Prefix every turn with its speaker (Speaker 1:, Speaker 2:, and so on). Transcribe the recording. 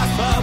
Speaker 1: Awesome.